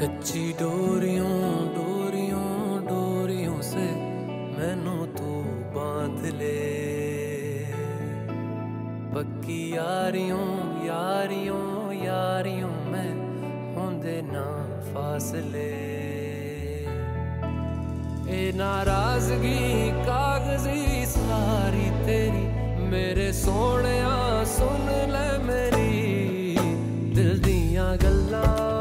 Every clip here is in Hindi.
कच्ची डोरियों डोरियों डोरियों से मैनू तू बाँध ले। पक्की यारियों यारियों यारियों मैं होंदे ना फासले। ए नाराज़गी, कागज़ी सारी तेरी, मेरे सोने सुन ले मेरी। दिल दिया गल्ला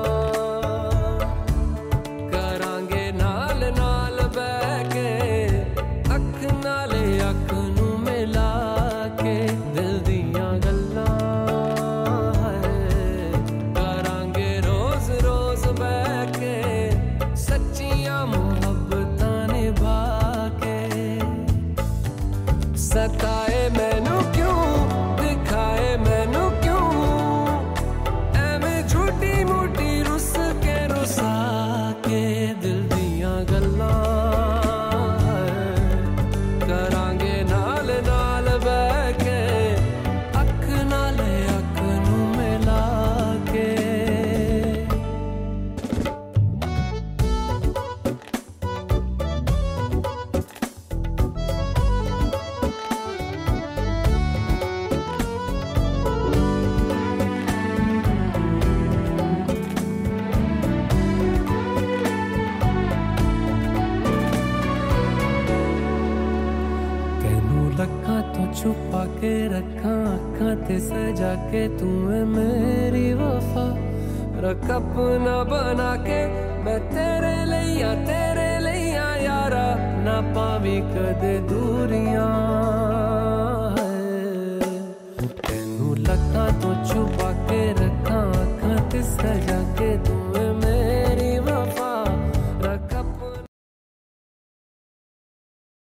सताए मैनू धक्का तो छुपा के रखा अखा ते सजा के तू मेरी वफा। रख अपना बना के मैं तेरे लिया तेरे लिया यारा। ना पावी कद दूरियाँ।